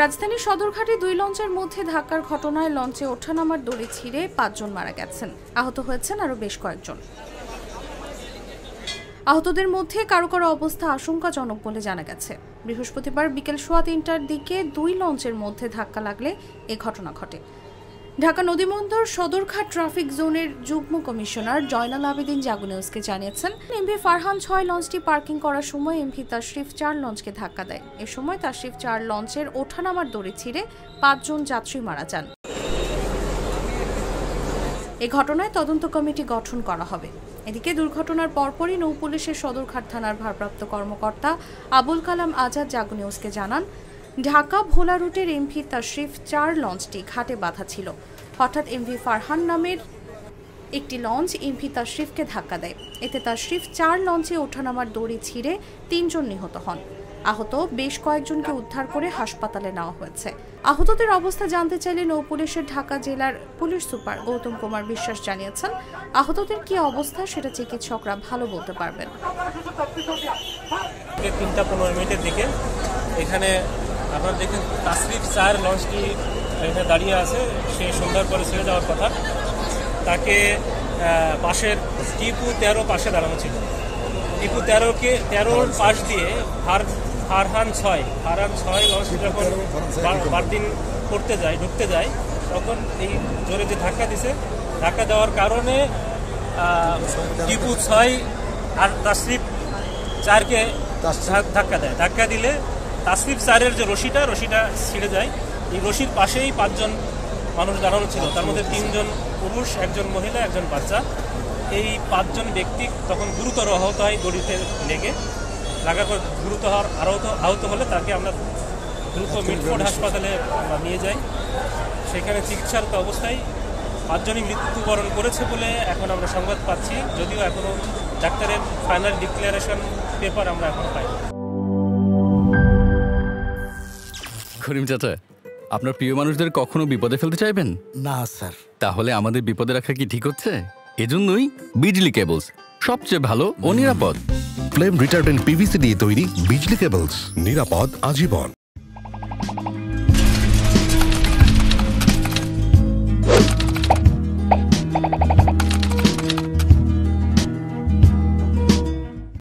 রাজধানীর সদরঘাটে দুই লঞ্চের মধ্যে ধাক্কার ঘটনায় লঞ্চে ওঠানামার দড়ি ছিঁড়ে পাঁচজন মারা গেছেন। আহত হয়েছেন আরও বেশ কয়েকজন। আহতদের মধ্যে কারও কারও অবস্থা আশঙ্কাজনক বলে জানা গেছে। বৃহস্পতিবার বিকেল সোয়া তিনটার দিকে দুই লঞ্চের মধ্যে ধাক্কা লাগলে এ ঘটনা ঘটে। ঢাকা নদীবন্দর সদরঘাট ট্রাফিক জোনের যুগ্ম কমিশনার জয়নাল আবেদিন জাগু নিউজকে জানিয়েছেন, এমভি ফারহান ছয় লঞ্চটি পার্কিং করার সময় এমভি তাশরিফ চার লঞ্চকে ধাক্কা দেয়। এ সময় তাশরিফ চার লঞ্চের ওঠানামার দড়ি ছিঁড়ে পাঁচজন যাত্রী মারা যান। এ ঘটনায় তদন্ত কমিটি গঠন করা হবে। এদিকে দুর্ঘটনার পরপরই নৌ পুলিশের সদরঘাট থানার ভারপ্রাপ্ত কর্মকর্তা আবুল কালাম আজাদ জাগু নিউজকে জানান, ঢাকা ভোলা রুটের এমভি তাশরিফ চার লঞ্চটি ঘাটে বাধা ছিল। হঠাৎ এমভি ফারহান নামের একটি লঞ্চ এমভি তাশরিফকে ধাক্কা দেয়। এতে তাশরিফ চার লঞ্চে ওঠানামার দড়ি ছিঁড়ে তিনজন নিহত হন। আহত বেশ কয়েকজনকে উদ্ধার করে হাসপাতালে নেওয়া হয়েছে। আহতদের অবস্থা জানতে চাইলে নৌ পুলিশের ঢাকা জেলার পুলিশ সুপার গৌতম কুমার বিশ্বাস জানিয়েছেন, আহতদের কি অবস্থা সেটা চিকিৎসকরা ভালো বলতে পারবেন। তিনটা পনেরো মিনিটের দিকে এখানে আপনারা দেখেন তাসরিফ চার লঞ্চটি এখানে দাঁড়িয়ে আছে সে সন্ধ্যার পরে ছেড়ে যাওয়ার কথা। তাকে পাশের টিপু তেরো পাশে দাঁড়ানো ছিল। টিপু তেরোকে তেরোর পাশ দিয়ে ফার ফারহান ছয় ফারহান ছয় লঞ্চ যখন বার- বারদিন করতে যায় ঢুকতে যায় তখন এই জোরে যে ধাক্কা দিছে ধাক্কা দেওয়ার কারণে টিপু ছয় আর তাসরিফ চারকে ধাক্কা দেয়। ধাক্কা দিলে তাসরিফ চারের যে রশিটা রশিটা ছিঁড়ে যায়। এই রশির পাশেই পাঁচজন মানুষ দাঁড়ানো ছিল। তার মধ্যে তিনজন পুরুষ একজন মহিলা একজন বাচ্চা। এই পাঁচজন ব্যক্তি তখন গুরুতর আহত হয় দড়িতে লেগে। লাগার পর গুরুতর হওয়ার আহত আহত হলে তাকে আমরা দ্রুত মিটফোর্ড হাসপাতালে আমরা নিয়ে যাই। সেখানে চিকিৎসারত অবস্থায় পাঁচজনই মৃত্যুবরণ করেছে বলে এখন আমরা সংবাদ পাচ্ছি। যদিও এখনও ডাক্তারের ফাইনাল ডিক্লারেশন পেপার আমরা এখন পাই করিম চাচা আপনার প্রিয় মানুষদের কখনো বিপদে ফেলতে চাইবেন? না স্যার। তাহলে আমাদের বিপদে রাখা কি ঠিক হচ্ছে? এজন্যই বিজলি কেবলস সবচেয়ে ভালো ও নিরাপদ। ফ্লেম রিটার্ডেন্ট পিভিসি দিয়ে তৈরি বিজলি কেবলস নিরাপদ আজীবন।